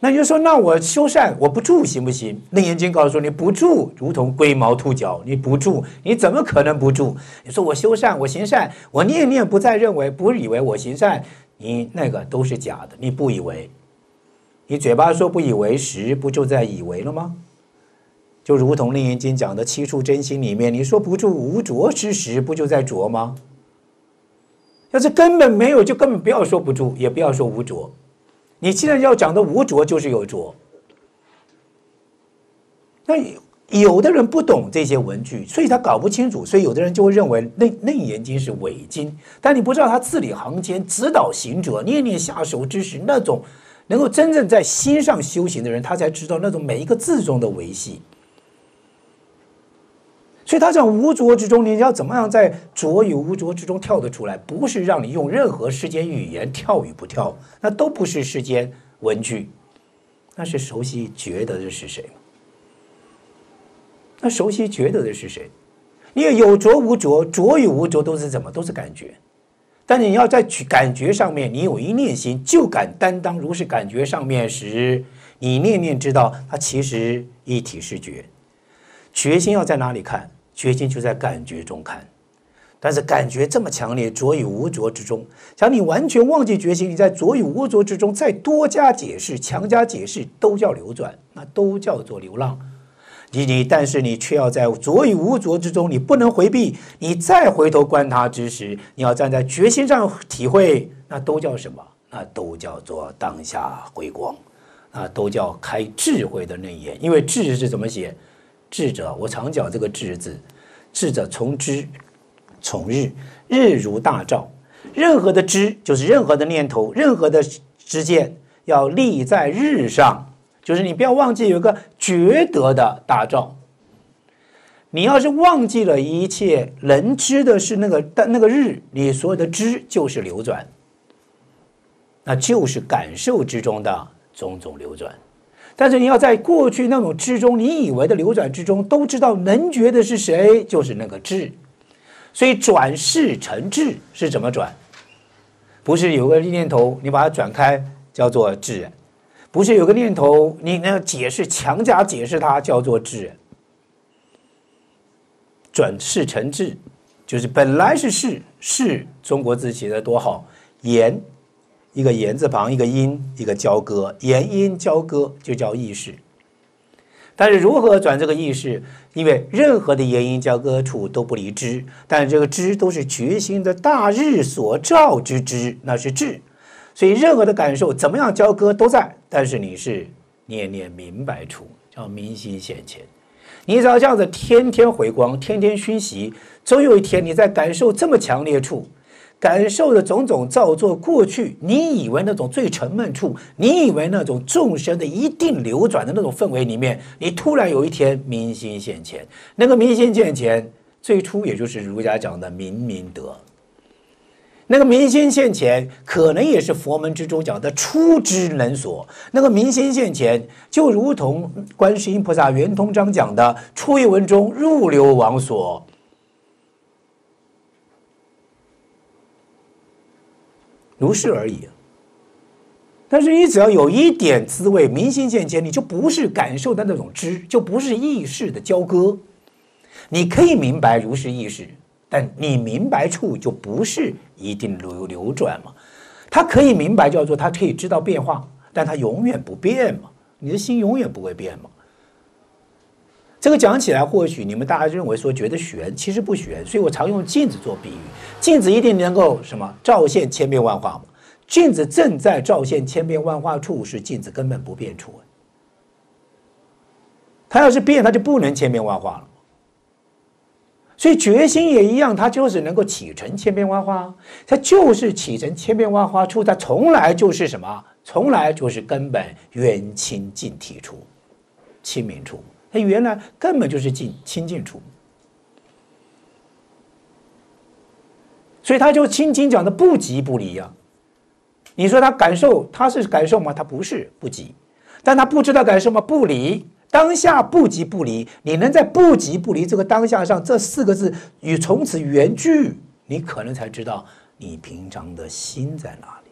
那你就说，那我修善我不住行不行？楞严经告诉说你，不住如同龟毛兔角，你不住，你怎么可能不住？你说我修善，我行善，我念念不再认为，不以为我行善，你那个都是假的，你不以为，你嘴巴说不以为实，不就在以为了吗？就如同楞严经讲的七处真心里面，你说不住无着之时，不就在着吗？要是根本没有，就根本不要说不住，也不要说无着。你既然要讲的无着，就是有着。那有的人不懂这些文句，所以他搞不清楚，所以有的人就会认为《内内严经》是伪经。但你不知道他字里行间指导行者，念念下手之时，那种能够真正在心上修行的人，他才知道那种每一个字中的维系。所以他讲无着之中，你要怎么样在着与无着之中跳得出来？不是让你用任何世间语言跳与不跳，那都不是世间文句，那是熟悉觉得的是谁？那熟悉觉得的是谁？你有着无着，着与无着都是怎么？都是感觉。但你要在感觉上面，你有一念心，就敢担当如是感觉上面时，你念念知道，它其实一体是觉。决心要在哪里看？决心就在感觉中看，但是感觉这么强烈，着与无着之中，假如你完全忘记决心，你在着与无着之中再多加解释、强加解释，都叫流转，那都叫做流浪。你你，但是你却要在着与无着之中，你不能回避。你再回头观他之时，你要站在决心上体会，那都叫什么？那都叫做当下回光，啊，都叫开智慧的内眼。因为智是怎么写？智者，我常讲这个“智”字，智者从知，从日，日如大照。任何的知，就是任何的念头，任何的知见，要立在日上，就是你不要忘记有一个觉得的大照。你要是忘记了一切能知的是那个但那个日，你所有的知就是流转，那就是感受之中的种种流转。但是你要在过去那种之中，你以为的流转之中，都知道能觉的是谁，就是那个智。所以转世成智是怎么转？不是有个念头，你把它转开叫做智；不是有个念头，你那解释强加解释它叫做智。转世成智，就是本来是世，世中国字写的多好，言。一个言字旁，一个音，一个交割，言音交割就叫意识。但是如何转这个意识？因为任何的言音交割处都不离知，但这个知都是觉心的大日所照之知，那是智。所以任何的感受怎么样交割都在，但是你是念念明白处，叫明心显前。你只要这样子天天回光，天天熏习，总有一天你在感受这么强烈处。感受的种种造作，过去你以为那种最沉闷处，你以为那种众生的一定流转的那种氛围里面，你突然有一天明心现前，那个明心现前，最初也就是儒家讲的明明德。那个明心现前，可能也是佛门之中讲的出之能所。那个明心现前，就如同观世音菩萨圆通章讲的出一文中入流王所。如是而已，但是你只要有一点滋味，明心见前，你就不是感受的那种知，就不是意识的交割。你可以明白如是意识，但你明白处就不是一定流流转嘛。他可以明白，叫做他可以知道变化，但他永远不变嘛。你的心永远不会变嘛。这个讲起来，或许你们大家认为说觉得悬，其实不悬。所以我常用镜子做比喻，镜子一定能够什么照现千变万化吗？镜子正在照现千变万化处，是镜子根本不变处。它要是变，它就不能千变万化了。所以决心也一样，它就是能够起成千变万化，它就是起成千变万化处，它从来就是什么？从来就是根本圆清净体处，清明处。他原来根本就是净清净处，所以他就轻轻讲的不急不离呀。你说他感受，他是感受吗？他不是不急，但他不知道感受吗？不离当下不急不离，你能在不急不离这个当下上这四个字与从此原句，你可能才知道你平常的心在哪里。